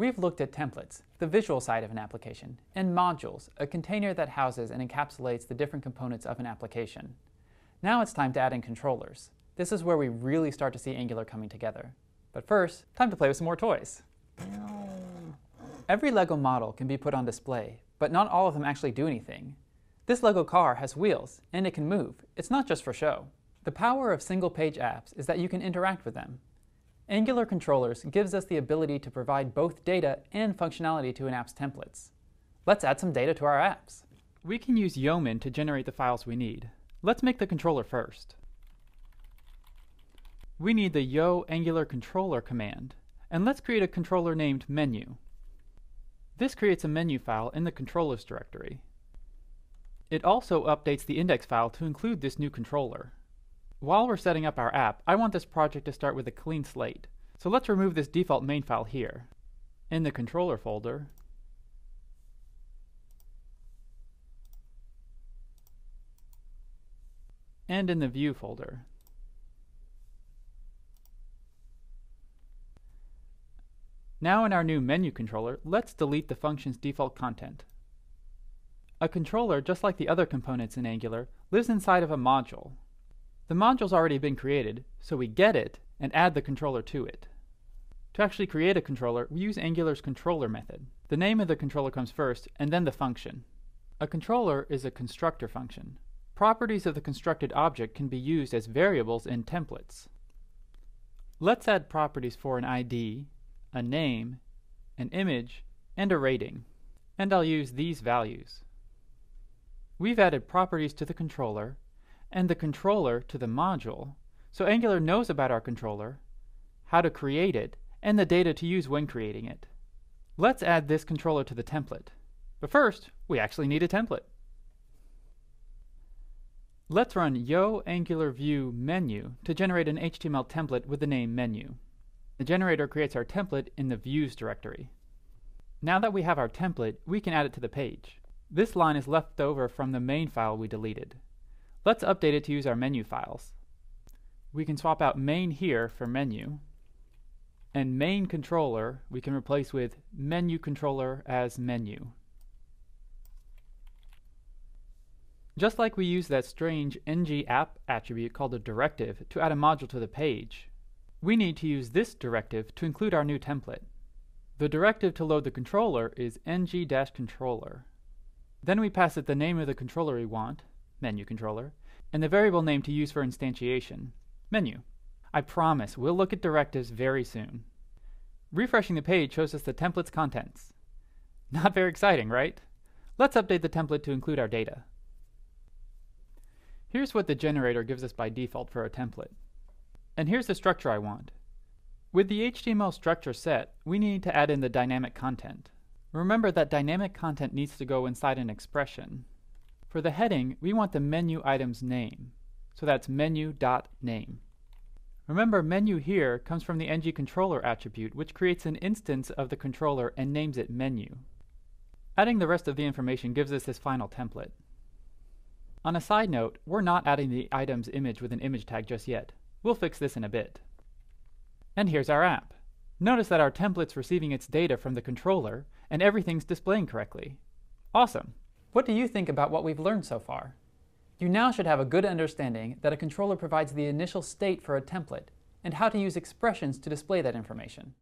We've looked at templates, the visual side of an application, and modules, a container that houses and encapsulates the different components of an application. Now it's time to add in controllers. This is where we really start to see Angular coming together. But first, time to play with some more toys. Every LEGO model can be put on display, but not all of them actually do anything. This LEGO car has wheels, and it can move. It's not just for show. The power of single-page apps is that you can interact with them. Angular Controllers gives us the ability to provide both data and functionality to an app's templates. Let's add some data to our apps. We can use Yeoman to generate the files we need. Let's make the controller first. We need the yo angular controller command, and let's create a controller named menu. This creates a menu file in the controllers directory. It also updates the index file to include this new controller. While we're setting up our app, I want this project to start with a clean slate. So let's remove this default main file here. In the controller folder, and in the view folder. Now in our new menu controller, let's delete the function's default content. A controller, just like the other components in Angular, lives inside of a module. The module's already been created, so we get it and add the controller to it. To actually create a controller, we use Angular's controller method. The name of the controller comes first, and then the function. A controller is a constructor function. Properties of the constructed object can be used as variables in templates. Let's add properties for an ID, a name, an image, and a rating. And I'll use these values. We've added properties to the controller, and the controller to the module, so Angular knows about our controller, how to create it, and the data to use when creating it. Let's add this controller to the template. But first, we actually need a template. Let's run yo angular view menu to generate an HTML template with the name menu. The generator creates our template in the views directory. Now that we have our template, we can add it to the page. This line is left over from the main file we deleted. Let's update it to use our menu files. We can swap out main here for menu, and main controller we can replace with menu controller as menu. Just like we use that strange ng app attribute called a directive to add a module to the page, we need to use this directive to include our new template. The directive to load the controller is ng-controller. Then we pass it the name of the controller we want, menu controller, and the variable name to use for instantiation, menu. I promise we'll look at directives very soon. Refreshing the page shows us the template's contents. Not very exciting, right? Let's update the template to include our data. Here's what the generator gives us by default for a template. And here's the structure I want. With the HTML structure set, we need to add in the dynamic content. Remember that dynamic content needs to go inside an expression. For the heading, we want the menu item's name. So that's menu.name. Remember, menu here comes from the ng controller attribute, which creates an instance of the controller and names it menu. Adding the rest of the information gives us this final template. On a side note, we're not adding the item's image with an image tag just yet. We'll fix this in a bit. And here's our app. Notice that our template's receiving its data from the controller, and everything's displaying correctly. Awesome! What do you think about what we've learned so far? You now should have a good understanding that a controller provides the initial state for a template and how to use expressions to display that information.